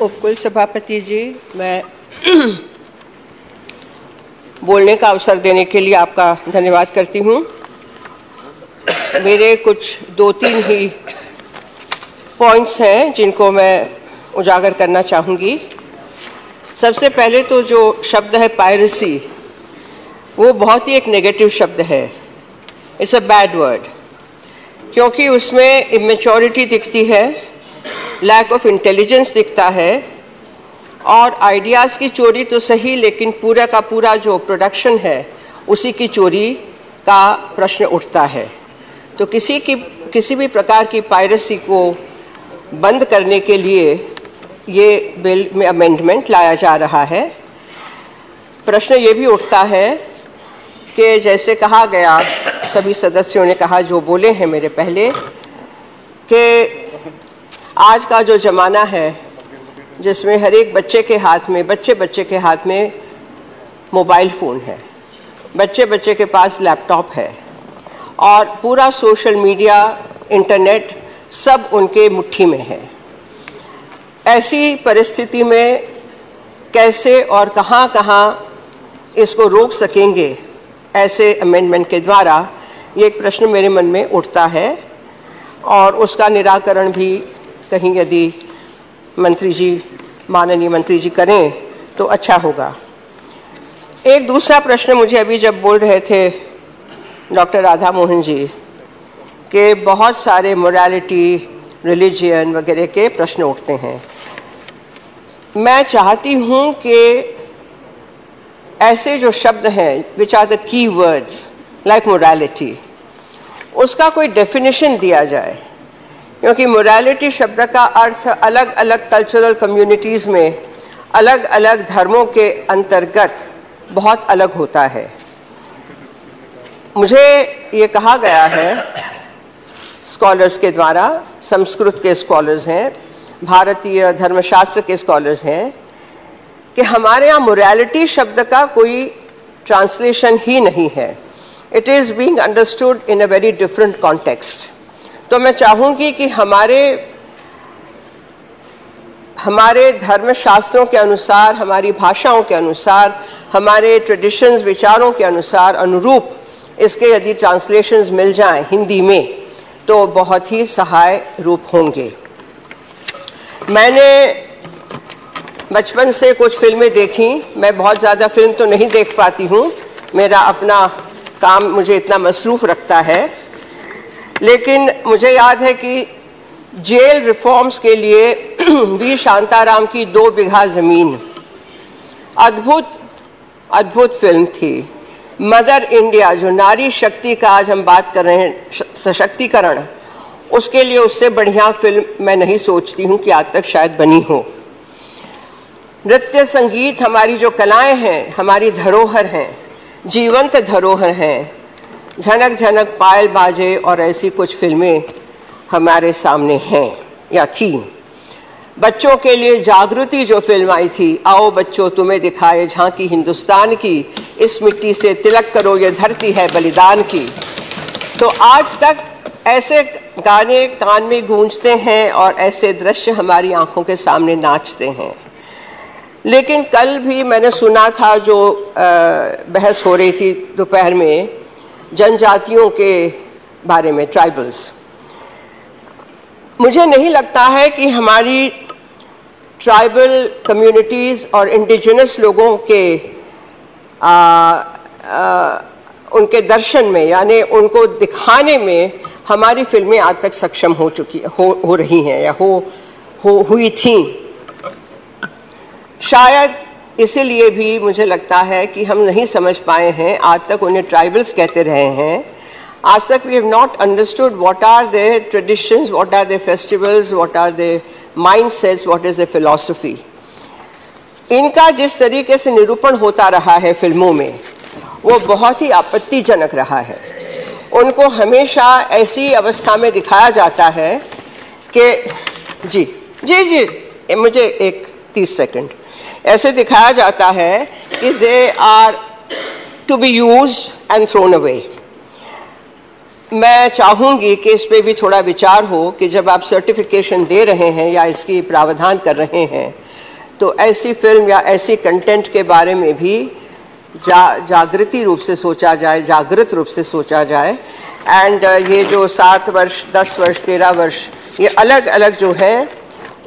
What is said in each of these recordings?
उपकुल सभापति जी, मैं बोलने का अवसर देने के लिए आपका धन्यवाद करती हूँ। मेरे कुछ दो तीन ही पॉइंट्स हैं जिनको मैं उजागर करना चाहूँगी। सबसे पहले तो जो शब्द है पायरेसी वो बहुत ही एक नेगेटिव शब्द है। इट्स अ बैड वर्ड क्योंकि उसमें इमेच्योरिटी दिखती है। लैक ऑफ़ इंटेलिजेंस दिखता है और आइडियाज़ की चोरी तो सही, लेकिन पूरा का पूरा जो प्रोडक्शन है, उसी की चोरी का प्रश्न उठता है। तो किसी की, किसी भी प्रकार की पायरेसी को बंद करने के लिए ये बिल में अमेंडमेंट लाया जा रहा है। प्रश्न ये भी उठता है कि जैसे कहा गया, सभी सदस्यों ने कहा, जो बोले हैं मेरे पहले, कि आज का जो ज़माना है, जिसमें हर एक बच्चे के हाथ में, बच्चे बच्चे के हाथ में मोबाइल फ़ोन है। बच्चे बच्चे के पास लैपटॉप है और पूरा सोशल मीडिया, इंटरनेट सब उनके मुट्ठी में है। ऐसी परिस्थिति में कैसे और कहाँ कहाँ इसको रोक सकेंगे ऐसे अमेंडमेंट के द्वारा, ये एक प्रश्न मेरे मन में उठता है और उसका निराकरण भी कहीं यदि मंत्री जी, माननीय मंत्री जी करें तो अच्छा होगा। एक दूसरा प्रश्न मुझे अभी जब बोल रहे थे डॉक्टर राधा मोहन जी, के बहुत सारे मोरालिटी रिलीजियन वगैरह के प्रश्न उठते हैं। मैं चाहती हूँ कि ऐसे जो शब्द हैं which are the key words like morality उसका कोई डेफिनेशन दिया जाए। क्योंकि मोरालिटी शब्द का अर्थ अलग अलग कल्चरल कम्युनिटीज़ में अलग अलग धर्मों के अंतर्गत बहुत अलग होता है। मुझे ये कहा गया है स्कॉलर्स के द्वारा, संस्कृत के स्कॉलर्स हैं, भारतीय धर्मशास्त्र के स्कॉलर्स हैं, कि हमारे यहाँ मोरालिटी शब्द का कोई ट्रांसलेशन ही नहीं है। It is being understood in a very different context तो मैं चाहूँगी कि हमारे हमारे धर्म शास्त्रों के अनुसार, हमारी भाषाओं के अनुसार, हमारे ट्रेडिशंस विचारों के अनुसार अनुरूप इसके यदि ट्रांसलेशंस मिल जाएँ हिंदी में तो बहुत ही सहाय रूप होंगे। मैंने बचपन से कुछ फ़िल्में देखी, मैं बहुत ज़्यादा फ़िल्म तो नहीं देख पाती हूँ, मेरा अपना काम मुझे इतना मसरूफ़ रखता है लेकिन मुझे याद है कि जेल रिफॉर्म्स के लिए वी शांताराम की दो बिघा ज़मीन। अद्भुत अद्भुत फ़िल्म थी। मदर इंडिया, जो नारी शक्ति का आज हम बात कर रहे हैं सशक्तिकरण, उसके लिए उससे बढ़िया फ़िल्म मैं नहीं सोचती हूँ कि आज तक शायद बनी हो। नृत्य, संगीत, हमारी जो कलाएँ हैं, हमारी धरोहर हैं, जीवंत धरोहर हैं झनक झनक पायल बाजे और ऐसी कुछ फ़िल्में हमारे सामने हैं या थी। बच्चों के लिए जागृति जो फ़िल्म आई थी, आओ बच्चों, तुम्हें दिखाए झांकी हिंदुस्तान की। इस मिट्टी से तिलक करो, ये धरती है बलिदान की। तो आज तक ऐसे गाने कान में गूंजते हैं और ऐसे दृश्य हमारी आँखों के सामने नाचते हैं। लेकिन कल भी मैंने सुना था जो बहस हो रही थी दोपहर में जनजातियों के बारे में ट्राइबल्स मुझे नहीं लगता है कि हमारी ट्राइबल कम्युनिटीज़ और इंडिजिनस लोगों के आ, आ, उनके दर्शन में यानी उनको दिखाने में हमारी फ़िल्में आज तक सक्षम हो चुकी हो हो रही हैं या हो, हो हुई थी। शायद इसीलिए भी मुझे लगता है कि हम नहीं समझ पाए हैं, आज तक उन्हें ट्राइबल्स कहते रहे हैं। आज तक we have not understood what are the traditions what are the festivals what are the mindsets what is the philosophy इनका जिस तरीके से निरूपण होता रहा है फ़िल्मों में, वो बहुत ही आपत्तिजनक रहा है। उनको हमेशा ऐसी अवस्था में दिखाया जाता है कि जी जी जी, मुझे एक तीस सेकंड ऐसे दिखाया जाता है कि they are to be use and thrown away मैं चाहूँगी कि इस पर भी थोड़ा विचार हो कि जब आप सर्टिफिकेशन दे रहे हैं या इसकी प्रावधान कर रहे हैं तो ऐसी फ़िल्म या ऐसी कंटेंट के बारे में भी जा, जागृति रूप से सोचा जाए जागृत रूप से सोचा जाए एंड ये जो सात वर्ष दस वर्ष तेरह वर्ष ये अलग अलग जो है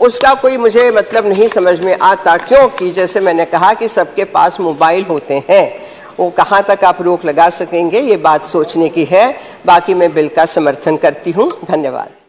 उसका कोई मुझे मतलब नहीं समझ में आता, क्योंकि जैसे मैंने कहा कि सबके पास मोबाइल होते हैं। वो कहाँ तक आप रोक लगा सकेंगे? ये बात सोचने की है। बाकी मैं बिल का समर्थन करती हूँ। धन्यवाद।